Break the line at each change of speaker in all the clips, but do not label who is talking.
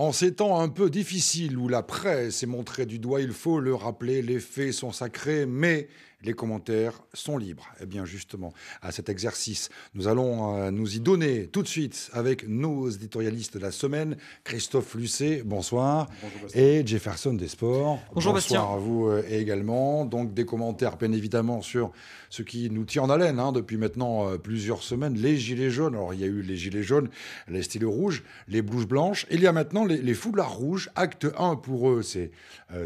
En ces temps un peu difficiles où la presse est montrée du doigt, il faut le rappeler, les faits sont sacrés, mais les commentaires sont libres. Eh bien, justement, à cet exercice, nous allons euh, nous y donner tout de suite avec nos éditorialistes de la semaine, Christophe Lucet, bonsoir, et Jefferson des Sports.
Bonjour,
bonsoir à vous euh, également. Donc, des commentaires, bien évidemment, sur ce qui nous tient en haleine hein, depuis maintenant euh, plusieurs semaines, les gilets jaunes. Alors, il y a eu les gilets jaunes, les styles rouges, les blouses blanches. Il y a maintenant les, les foulards rouges. Acte 1 pour eux, c'est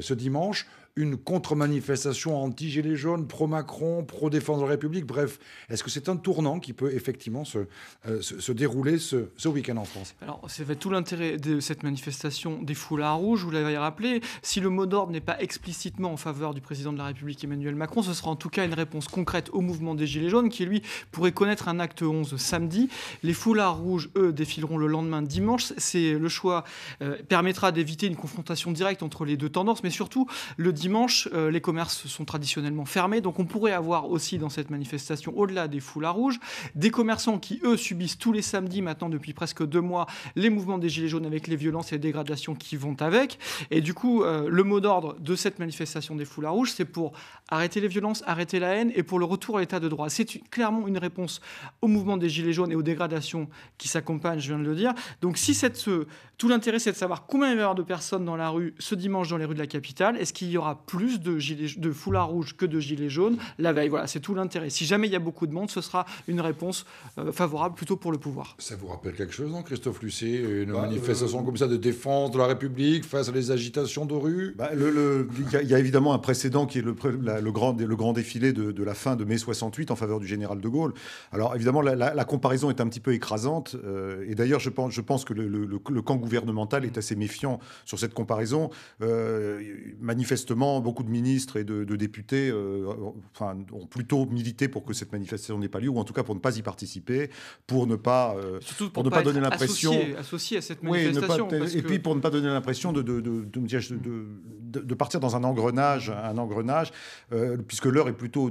ce dimanche une contre-manifestation anti-gilets jaunes, pro-Macron, pro-défense de la République. Bref, est-ce que c'est un tournant qui peut effectivement se, euh, se, dérouler ce, ce week-end en France?
Alors, c'est tout l'intérêt de cette manifestation des foulards rouges, vous l'avez rappelé. Si le mot d'ordre n'est pas explicitement en faveur du président de la République Emmanuel Macron, ce sera en tout cas une réponse concrète au mouvement des Gilets jaunes qui, lui, pourrait connaître un acte 11 samedi. Les foulards rouges, eux, défileront le lendemain dimanche. C'est le choix euh, permettra d'éviter une confrontation directe entre les deux tendances, mais surtout le dimanche, euh, les commerces sont traditionnellement fermés, donc on pourrait avoir aussi dans cette manifestation, au-delà des foulards rouges, des commerçants qui, eux, subissent tous les samedis maintenant depuis presque deux mois les mouvements des Gilets jaunes avec les violences et les dégradations qui vont avec. Et du coup, euh, le mot d'ordre de cette manifestation des foulards rouges, c'est pour arrêter les violences, arrêter la haine et pour le retour à l'état de droit. C'est clairement une réponse au mouvement des Gilets jaunes et aux dégradations qui s'accompagnent, je viens de le dire. Donc si cette, tout l'intérêt, c'est de savoir combien il va y avoir de personnes dans la rue ce dimanche dans les rues de la capitale, est-ce qu'il y aura plus de, gilets, de foulards rouges que de gilets jaunes la veille. Voilà, c'est tout l'intérêt. Si jamais il y a beaucoup de monde, ce sera une réponse euh, favorable plutôt pour le pouvoir.
Ça vous rappelle quelque chose, non, Christophe Lucet Une bah, manifestation euh, comme ça de défense de la République face à des agitations de rue?
Bah, le, Il y, a évidemment un précédent qui est le, le, grand, le grand défilé de, la fin de mai 68 en faveur du général de Gaulle. Alors évidemment, la, comparaison est un petit peu écrasante. Euh, et d'ailleurs, je pense, je pense que le, camp gouvernemental est assez méfiant sur cette comparaison. manifestement, beaucoup de ministres et de, députés euh, enfin, ont plutôt milité pour que cette manifestation n'ait pas lieu, ou en tout cas pour ne pas y participer, pour ne pas,
euh, pour, ne pas, donner l'impression. Associé, à cette manifestation.
et puis pour ne pas donner l'impression de, de, de, de, partir dans un engrenage, un engrenage euh, puisque l'heure est plutôt,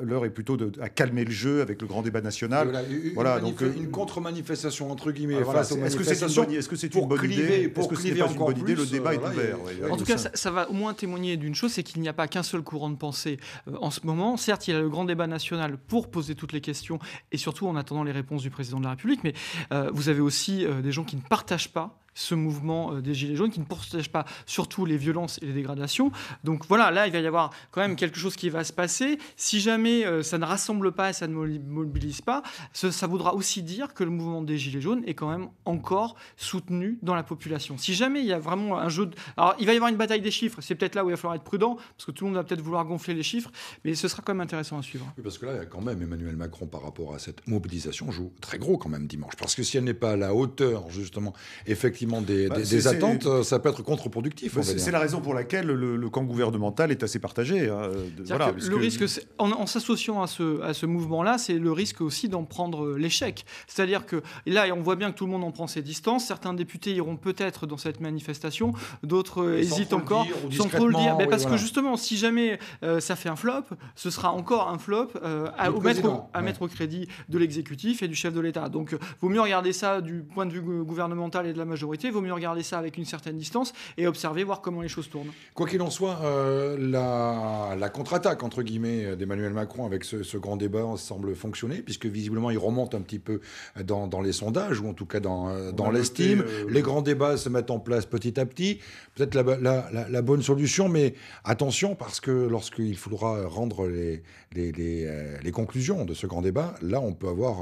l'heure est plutôt à calmer le jeu avec le grand débat national.
Voilà, une, donc, une contre-manifestation, entre guillemets, ah, face aux manifestations.
Est-ce que c'est une bonne idée? Est-ce que c'est une bonne idée? Le débat est ouvert.
En tout cas, ça va au moins témoigner d'une chose, c'est qu'il n'y a pas qu'un seul courant de pensée euh, en ce moment. Certes, il y a le grand débat national pour poser toutes les questions et surtout en attendant les réponses du président de la République, mais euh, vous avez aussi euh, des gens qui ne partagent pas ce mouvement euh, des Gilets jaunes qui ne protège pas surtout les violences et les dégradations. Donc voilà, là, il va y avoir quand même quelque chose qui va se passer. Si jamais euh, ça ne rassemble pas et ça ne mobilise pas, ça, voudra aussi dire que le mouvement des Gilets jaunes est quand même encore soutenu dans la population. Si jamais il y a vraiment un jeu... Alors, il va y avoir une bataille des chiffres. C'est peut-être là où il va falloir être prudent, parce que tout le monde va peut-être vouloir gonfler les chiffres, mais ce sera quand même intéressant à suivre.
Parce que là, quand même, Emmanuel Macron, par rapport à cette mobilisation, joue très gros quand même dimanche. Parce que si elle n'est pas à la hauteur, justement, effectivement, des, bah, des, attentes, euh, ça peut être contre-productif.
Bah, c'est la raison pour laquelle le, camp gouvernemental est assez partagé. Hein,
voilà, le risque, en, s'associant à ce, à ce mouvement-là, c'est le risque aussi d'en prendre l'échec. C'est-à-dire que là, on voit bien que tout le monde en prend ses distances. Certains députés iront peut-être dans cette manifestation, d'autres hésitent encore,
sans trop le dire.
Mais parce que justement, si jamais euh, ça fait un flop, ce sera encore un flop euh, à, mettre, à mettre au crédit de l'exécutif et du chef de l'État. Donc, vaut mieux regarder ça du point de vue gouvernemental et de la majorité. Vaut mieux regarder ça avec une certaine distance et observer, voir comment les choses tournent.
Quoi qu'il en soit, euh, la, contre-attaque, entre guillemets, d'Emmanuel Macron avec ce, grand débat semble fonctionner, puisque visiblement il remonte un petit peu dans, les sondages, ou en tout cas dans, dans l'estime. Euh, les grands débats se mettent en place petit à petit. Peut-être la, la, bonne solution, mais attention, parce que lorsqu'il faudra rendre les, les, les, euh, les, conclusions de ce grand débat, là, on peut avoir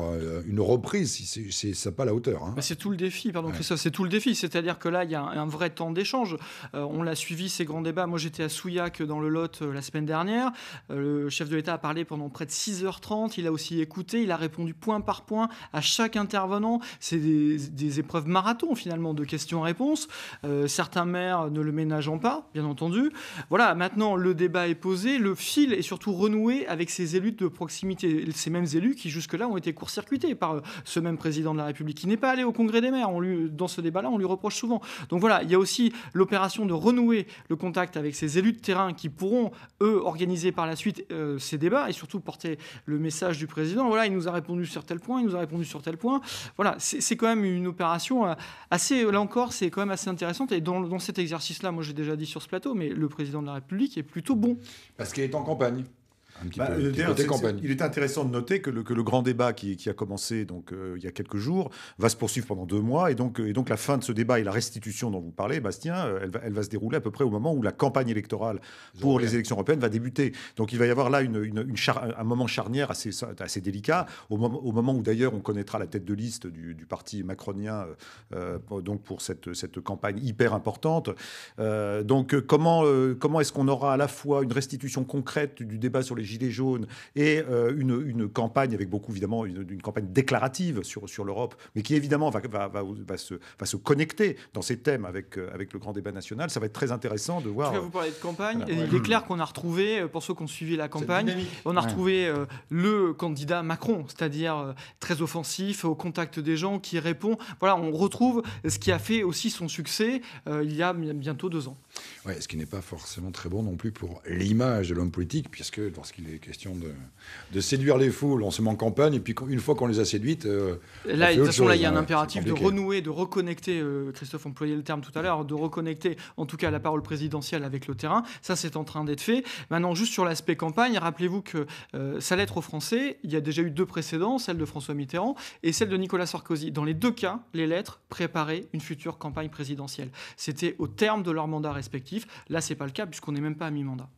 une reprise si c'est pas la hauteur. Hein.
c'est tout le défi, pardon Christophe, c'est tout le défi. C'est-à-dire que là, il y a un, vrai temps d'échange. Euh, on l'a suivi, ces grands débats. Moi, j'étais à Souillac dans le Lot euh, la semaine dernière. Euh, le chef de l'État a parlé pendant près de 6h30. Il a aussi écouté. Il a répondu point par point à chaque intervenant. C'est des, épreuves marathon, finalement, de questions-réponses. certains maires ne le ménageant pas, bien entendu. Voilà, maintenant, le débat est posé. Le fil est surtout renoué avec ces élus de proximité. Ces mêmes élus qui, jusque-là, ont été court-circuités par ce même président de la République, qui n'est pas allé au Congrès des maires. On lui, dans ce débat-là, on lui reproche souvent. Donc voilà, il y a aussi l'opération de renouer le contact avec ces élus de terrain qui pourront, eux, organiser par la suite euh, ces débats et surtout porter le message du président. Voilà, il nous a répondu sur tel point, il nous a répondu sur tel point. Voilà, c'est quand même une opération euh, assez, là encore, c'est quand même assez intéressante. Et dans, dans cet exercice-là, moi j'ai déjà dit sur ce plateau, mais le président de la République est plutôt bon.
Parce qu'il est en campagne.
Bah, il est intéressant de noter que le, que le grand débat qui, qui, a commencé donc, euh, il y a quelques jours va se poursuivre pendant deux mois. Et donc, et donc la fin de ce débat et la restitution dont vous parlez, Bastien, euh, elle va, elle va se dérouler à peu près au moment où la campagne électorale pour les élections européennes va débuter. Donc il va y avoir là une, une, un moment charnière assez, assez délicat, au moment, au moment où d'ailleurs on connaîtra la tête de liste du, du parti macronien euh, donc pour cette, cette campagne hyper importante. donc comment, comment est-ce qu'on aura à la fois une restitution concrète du débat sur les Gilets jaunes et euh, une, une, campagne avec beaucoup, évidemment, une, campagne déclarative sur, sur l'Europe, mais qui évidemment va, va, va, va, se, va se connecter dans ces thèmes avec, euh, avec le grand débat national. Ça va être très intéressant de voir.
Je vais vous parler de campagne. et Il est clair qu'on a retrouvé, euh, pour ceux qui ont suivi la campagne, on a retrouvé le candidat Macron, c'est-à-dire très offensif, au contact des gens, qui répond. Voilà, on retrouve ce qui a fait aussi son succès il y a bientôt deux ans.
Ouais, ce qui n'est pas forcément très bon non plus pour l'image de l'homme politique, puisque lorsqu'il il est question de, de, séduire les foules. On se met en campagne, et puis une fois qu'on les a séduites. Euh,
là, de toute façon, là, il y a un impératif de renouer, de reconnecter. Euh, Christophe employait le terme tout à l'heure, de reconnecter, en tout cas, la parole présidentielle avec le terrain. Ça, c'est en train d'être fait. Maintenant, juste sur l'aspect campagne, rappelez-vous que euh, sa lettre aux Français, il y a déjà eu deux précédents, celle de François Mitterrand et celle de Nicolas Sarkozy. Dans les deux cas, les lettres préparaient une future campagne présidentielle. C'était au terme de leur mandat respectif. Là, c'est pas le cas puisqu'on n'est même pas à mi-mandat.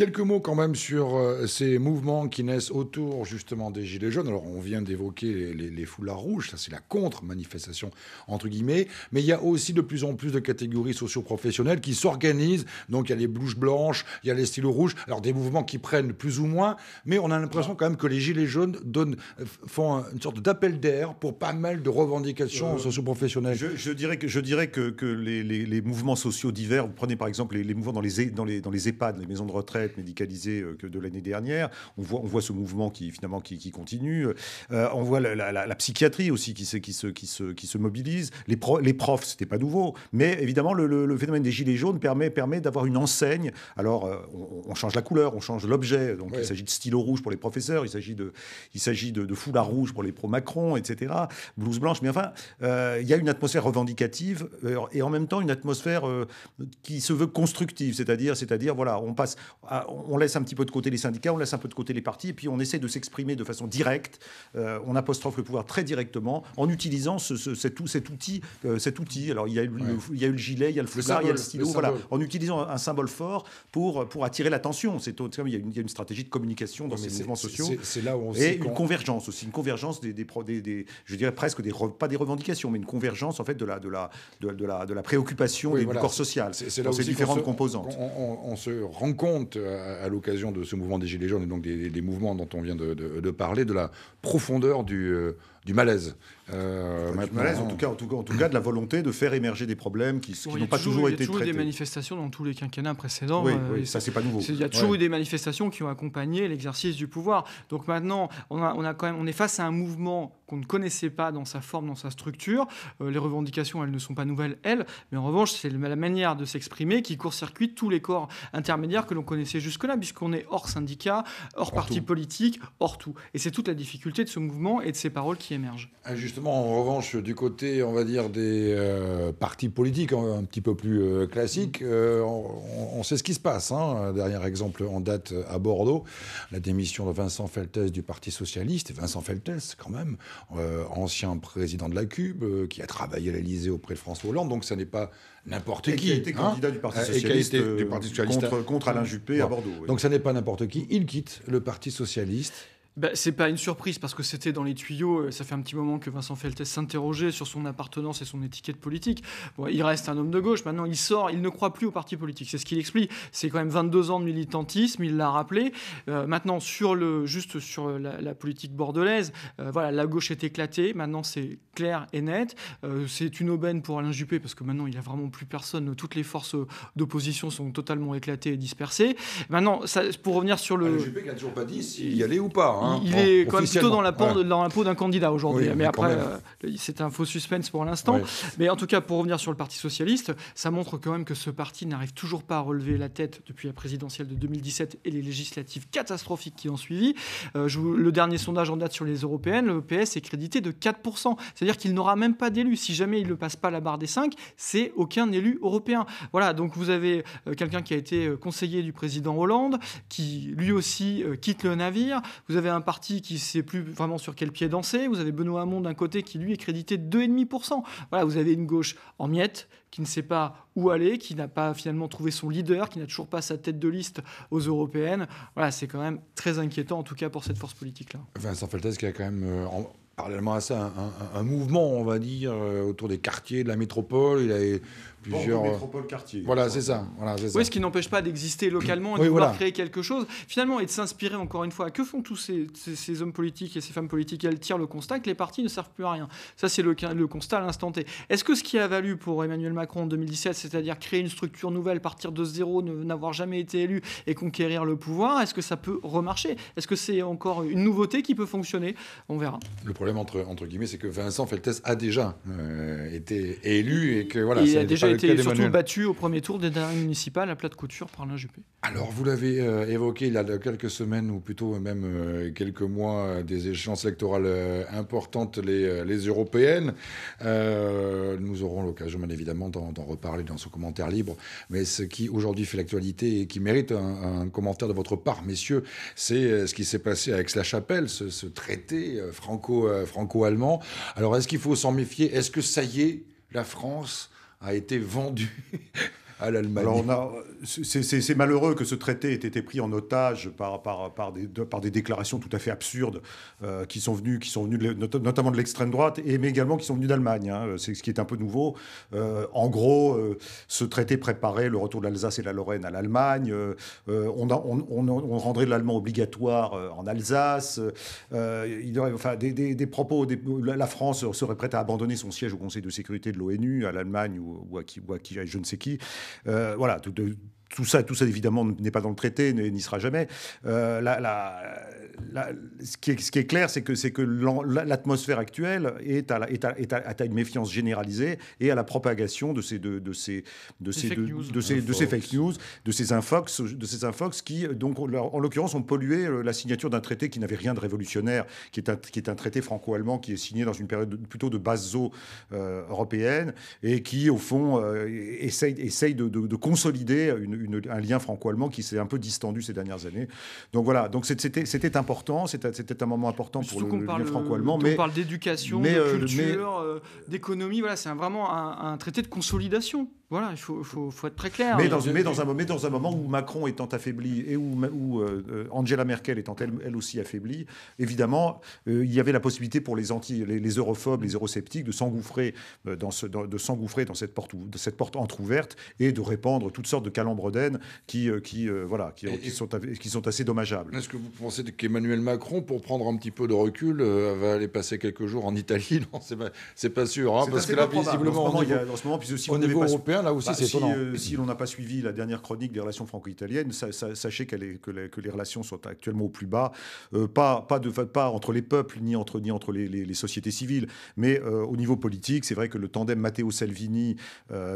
Quelques mots quand même sur euh, ces mouvements qui naissent autour justement des Gilets jaunes. Alors on vient d'évoquer les, foulards rouges, ça c'est la contre-manifestation entre guillemets, mais il y a aussi de plus en plus de catégories socio-professionnelles qui s'organisent. Donc il y a les blouses blanches, il y a les stylos rouges, alors des mouvements qui prennent plus ou moins, mais on a l'impression quand même que les Gilets jaunes donnent, font une sorte d'appel d'air pour pas mal de revendications euh, socio-professionnelles.
Je, dirais que, je dirais que, que les, mouvements sociaux divers, vous prenez par exemple les, mouvements dans les, dans, les, dans les EHPAD, les maisons de retraite, médicalisée euh, que de l'année dernière. On voit, on voit ce mouvement qui finalement qui, continue. Euh, on voit la, psychiatrie aussi qui se, qui se, qui se, qui se mobilise. Les, les profs, c'était pas nouveau, mais évidemment le, phénomène des gilets jaunes permet, permet d'avoir une enseigne. Alors euh, on, change la couleur, on change l'objet. Donc il s'agit de stylo rouge pour les professeurs, il s'agit de, il s'agit de, de foulard rouge pour les pro-Macron, etc. Blouse blanche. Mais enfin, il y a une atmosphère revendicative et en même temps une atmosphère qui se veut constructive, c'est-à-dire, c'est-à-dire voilà, on passe on laisse un petit peu de côté les syndicats, on laisse un peu de côté les partis, et puis on essaie de s'exprimer de façon directe. Euh, on apostrophe le pouvoir très directement en utilisant cet, outil, euh, cet outil. Alors il y, a eu, le, il y a eu le gilet, il y a le foulard, il y a le stylo. voilà, en utilisant un symbole fort pour, pour attirer l'attention. C'est il, y a une, il y a une stratégie de communication dans ces mouvements sociaux.
C'est là où on
et une convergence aussi, une convergence des, des, des, je dirais presque des pas des revendications, mais une convergence en fait de la de la de, la, de la préoccupation du corps social. C'est là ces différentes composantes.
On, on, se rend compte à, l'occasion de ce mouvement des Gilets jaunes et donc des, mouvements dont on vient de, parler, de la profondeur du, euh, du malaise.
Euh, en tout, cas, en, tout cas, en tout cas, de la volonté de faire émerger des problèmes qui, n'ont pas toujours, été traités. Il y a toujours eu
des manifestations dans tous les quinquennats précédents.
Oui, euh, ça, c'est pas nouveau.
Il y a toujours eu des manifestations qui ont accompagné l'exercice du pouvoir. Donc maintenant, on, a, on, a quand même, on est face à un mouvement qu'on ne connaissait pas dans sa forme, dans sa structure. Euh, les revendications, elles ne sont pas nouvelles, elles. Mais en revanche, c'est la manière de s'exprimer qui court-circuite tous les corps intermédiaires que l'on connaissait jusque-là, puisqu'on est hors syndicat, hors, parti politique, hors tout. Et c'est toute la difficulté de ce mouvement et de ces paroles qui émergent.
Ah, justement, en revanche, du côté, on va dire, des euh, partis politiques hein, un petit peu plus euh, classiques, euh, on, sait ce qui se passe. Hein. Dernier exemple en date à Bordeaux, la démission de Vincent Feltès du Parti Socialiste. Vincent Feltès, quand même, ancien président de la Cube, qui a travaillé à l'Élysée auprès de François Hollande. Donc, ça n'est pas n'importe qui.
Qui a été candidat hein. du Parti Socialiste, contre, contre, Alain Juppé à Bordeaux.
Donc, ça n'est pas n'importe qui. Il quitte le Parti Socialiste.
Bah, c'est pas une surprise parce que c'était dans les tuyaux. Euh, ça fait un petit moment que Vincent Feltès s'interrogeait sur son appartenance et son étiquette politique. Il reste un homme de gauche. Maintenant, il sort. Il ne croit plus au parti politique. C'est ce qu'il explique. C'est quand même 22 ans de militantisme. Il l'a rappelé. Euh, maintenant, juste sur la, politique bordelaise, euh, voilà, la gauche est éclatée. Maintenant, c'est clair et net. c'est une aubaine pour Alain Juppé parce que maintenant, il n'y a vraiment plus personne. Toutes les forces d'opposition sont totalement éclatées et dispersées. Maintenant, pour revenir sur le.
Alain Juppé n'a toujours pas dit s'il y allait ou pas. Hein. Hein,
il, est quand même plutôt dans la, peau, dans la peau d'un candidat aujourd'hui. mais après, c'est un faux suspense pour l'instant. Mais en tout cas, pour revenir sur le Parti socialiste, ça montre quand même que ce parti n'arrive toujours pas à relever la tête depuis la présidentielle de 2017 et les législatives catastrophiques qui ont suivi. le dernier sondage en date sur les européennes, le PS est crédité de 4%. C'est-à-dire qu'il n'aura même pas d'élu. Si jamais il ne passe pas la barre des 5, c'est aucun élu européen. Voilà, donc vous avez euh, quelqu'un qui a été euh, conseiller du président Hollande, qui lui aussi euh, quitte le navire. Vous avez un parti qui ne sait plus vraiment sur quel pied danser. Vous avez Benoît Hamon d'un côté qui lui est crédité de 2,5%. Voilà, vous avez une gauche en miettes qui ne sait pas où aller, qui n'a pas finalement trouvé son leader, qui n'a toujours pas sa tête de liste aux européennes. Voilà, c'est quand même très inquiétant, en tout cas pour cette force politique-là.
Vincent Feltès qui a quand même, parallèlement à ça, un, mouvement, on va dire, autour des quartiers de la métropole. Il a
plusieurs métropoles quartiers.
Voilà, c'est ça. Voilà,
oui, ce qui n'empêche pas d'exister localement et de vouloir créer quelque chose, finalement, et de s'inspirer encore une fois. Que font tous ces, ces, hommes politiques et ces femmes politiques Elles tirent le constat que les partis ne servent plus à rien. Ça, c'est le, le, constat à l'instant T. Est-ce que ce qui a valu pour Emmanuel Macron en 2017, c'est-à-dire créer une structure nouvelle, partir de zéro, n'avoir jamais été élu et conquérir le pouvoir, est-ce que ça peut remarcher? Est-ce que c'est encore une nouveauté qui peut fonctionner? On verra.
Le problème entre, entre guillemets, c'est que Vincent Feltès a déjà euh, été élu et que voilà.
Il a déjà été surtout battu au premier tour des dernières municipales à plat de couture par l'AGP.
Alors, vous l'avez euh, évoqué il y a quelques semaines, ou plutôt même euh, quelques mois, euh, des échéances électorales importantes, les, les européennes. nous aurons l'occasion, bien évidemment, d'en reparler dans ce commentaire libre. Mais ce qui aujourd'hui fait l'actualité et qui mérite un, commentaire de votre part, messieurs, c'est ce qui s'est passé avec Aix-la-Chapelle, ce, ce, traité franco-allemand. Alors, est-ce qu'il faut s'en méfier? Est-ce que ça y est, la France a été vendu à
c'est malheureux que ce traité ait été pris en otage par, par, par, des, par des déclarations tout à fait absurdes euh, qui sont venues, qui sont venues notamment de l'extrême droite, et, mais également qui sont venues d'Allemagne. Hein. C'est ce qui est un peu nouveau. Euh, en gros, euh, ce traité préparait le retour de l'Alsace et de la Lorraine à l'Allemagne. On, on, on, rendrait l'allemand obligatoire en Alsace. il aurait enfin, des, des, propos. la France serait prête à abandonner son siège au Conseil de sécurité de l'ONU à l'Allemagne ou, ou, à qui, ou à qui je ne sais qui. Euh, voilà, de, tout ça, tout ça évidemment n'est pas dans le traité, n'y sera jamais. Euh, ce, qui est, ce, qui est, clair, c'est que, c'est que l'atmosphère actuelle est à, est, à, est, à, une méfiance généralisée et à la propagation de ces, de, de ces, de ces, de, de, ces, de ces fake news, de ces infox, de ces infox qui, donc, en l'occurrence, ont pollué euh, la signature d'un traité qui n'avait rien de révolutionnaire, qui est un, qui est un traité franco-allemand qui est signé dans une période plutôt de base eau euh, européenne et qui, au fond, essaye, essaye de, de consolider une un lien franco-allemand qui s'est un peu distendu ces dernières années. Donc voilà, donc c'était important, c'était un moment important pour le, lien franco-allemand.
Mais on parle d'éducation, de euh, culture, euh, d'économie. Voilà, c'est vraiment un, traité de consolidation. Voilà, il faut, faut, faut, être très clair.
Mais dans, mais, dans un, mais dans un moment où Macron étant affaibli et où, où euh, Angela Merkel étant elle, elle aussi affaiblie, évidemment, il y avait la possibilité pour les, anti, les, europhobes, les eurosceptiques de s'engouffrer dans, ce, de s'engouffrer dans cette porte, de cette porte entrouverte et de répandre toutes sortes de calembredaines qui, qui, voilà, qui, qui, sont, qui sont assez dommageables.
Est-ce que vous pensez qu'Emmanuel Macron, pour prendre un petit peu de recul, va aller passer quelques jours en Italie? Non, c'est pas, pas sûr. Hein, parce que là, visiblement,
en ce moment, puis aussi,
au niveau européen, là aussi, bah, c'est
si, euh, si l'on n'a pas suivi la dernière chronique des relations franco-italiennes, sachez que, les, que, les relations sont actuellement au plus bas, euh, pas, pas, de, pas entre les peuples ni entre, ni entre les, sociétés civiles, mais euh, au niveau politique, c'est vrai que le tandem Matteo Salvini,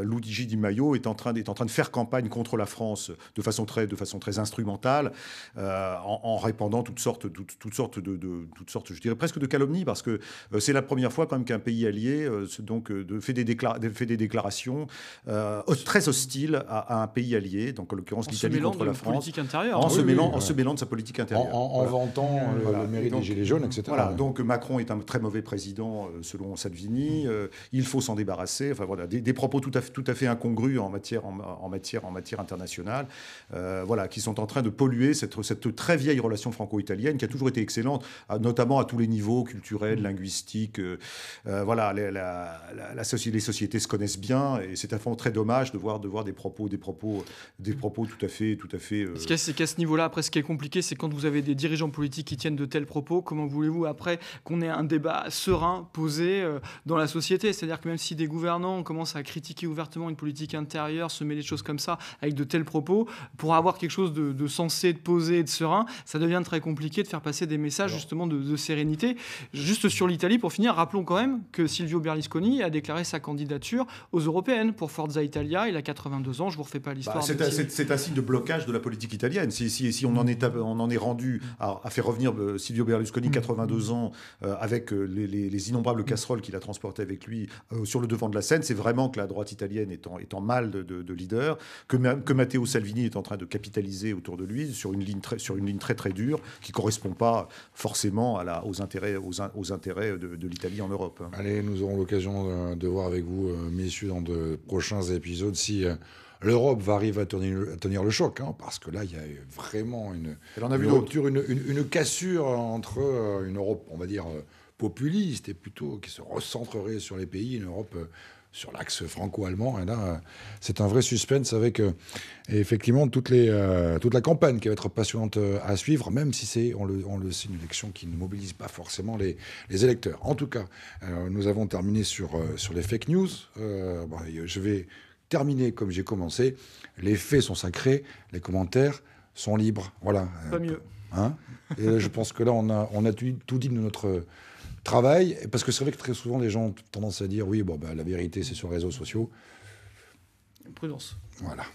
Luigi Di Maio est en, train, est en train de faire campagne contre la France de façon très, de façon très instrumentale, en, répandant toutes sortes, toutes, sortes de, toutes sortes, je dirais presque de calomnies, parce que c'est la première fois quand même qu'un pays allié donc, de, fait, des fait des déclarations très hostile à, un pays allié, donc en l'occurrence l'Italie contre la France, en, se mêlant, en se mêlant de sa politique intérieure.
En, vantant euh, le mérite des Gilets jaunes, etc.
Voilà, donc Macron est un très mauvais président euh, selon Salvini, euh, il faut s'en débarrasser, enfin voilà, des, propos tout à, fait, tout à fait incongrus en matière, en, matière, en matière internationale, voilà, qui sont en train de polluer cette, cette très vieille relation franco-italienne qui a toujours été excellente, notamment à tous les niveaux, culturels, linguistiques, voilà, les, la, la, les sociétés se connaissent bien et c'est un fond très très dommage de voir, de voir des propos, des propos, des propos tout à fait, tout à fait.
Ce c'est qu'à ce niveau-là, après, ce qui est compliqué, c'est quand vous avez des dirigeants politiques qui tiennent de tels propos, comment voulez-vous après qu'on ait un débat serein, posé dans la société? C'est-à-dire que même si des gouvernants commencent à critiquer ouvertement une politique intérieure, se met des choses comme ça avec de tels propos, pour avoir quelque chose de, sensé, de posé, de serein, ça devient très compliqué de faire passer des messages justement de, sérénité. Juste sur l'Italie, pour finir, rappelons quand même que Silvio Berlusconi a déclaré sa candidature aux européennes pour Forza Italia. Il a 82 ans, je vous refais pas l'histoire.
Bah, c'est un signe de blocage de la politique italienne. Si, si, si on, en est, on en est rendu à, faire revenir euh, Silvio Berlusconi, 82 mm. ans, euh, avec euh, les, innombrables casseroles qu'il a transportées avec lui sur le devant de la scène, c'est vraiment que la droite italienne est en, est en mal de, de, leader, que, que Matteo Salvini est en train de capitaliser autour de lui sur une ligne très, sur une ligne très très dure qui correspond pas forcément à la, aux intérêts, aux, aux intérêts de, l'Italie en Europe.
Allez, nous aurons l'occasion de, voir avec vous, messieurs, dans de prochains épisodes si l'Europe va arriver à tenir, le choc, hein, parce que là, il y a vraiment une, une, une, cassure entre euh, une Europe, on va dire, euh, populiste et plutôt qui se recentrerait sur les pays, une Europe euh, sur l'axe franco-allemand. Et là, c'est un vrai suspense avec effectivement toute, les, toute la campagne qui va être passionnante à suivre, même si c'est, on le, on le sait, une élection qui ne mobilise pas forcément les, les électeurs. En tout cas, nous avons terminé sur, sur les fake news. je vais terminé comme j'ai commencé. Les faits sont sacrés, les commentaires sont libres. Voilà.
Pas mieux.
Hein? Et je pense que là, on a, on a tout dit de notre travail. Parce que c'est vrai que très souvent, les gens ont tendance à dire oui, bon, bah, la vérité, c'est sur les réseaux sociaux.
Prudence.
Voilà.